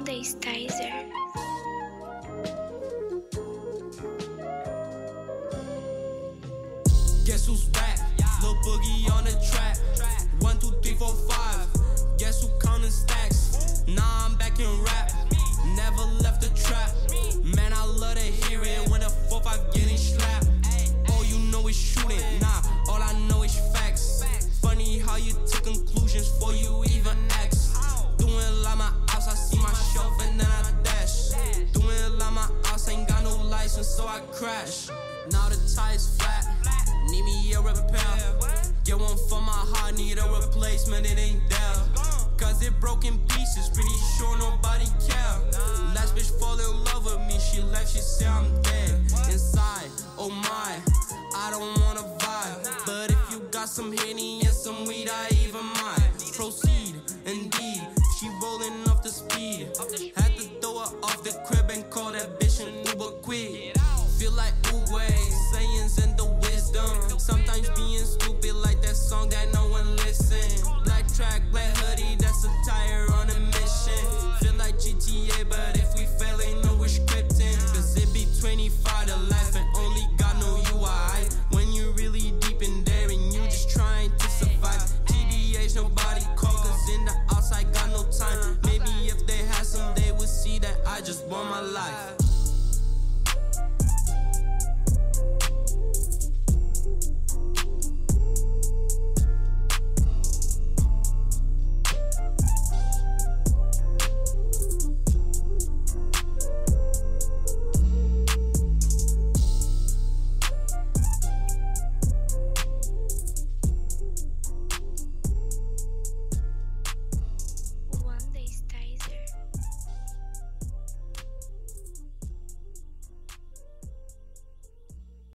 Monday Stizer. Guess who's back? Lil Boogie on the track. One, two, three, four, five. Guess who counting stacks? Nah, I'm back in rap. Never left the trap. Man, I love to hear it when the 4 5 getting slapped. All you know is shooting. Nah, all I know is facts. Funny how you so I crash. Now the tires flat. Need me a repair. Get one for my heart, need a replacement, it ain't there. Cause it broke in pieces, pretty sure nobody care. Last bitch fall in love with me, she left, she said I'm dead. Inside, oh my, I don't wanna vibe. But if you got some Henny and some weed, I even mind. Proceed, indeed, she rolling off the speed.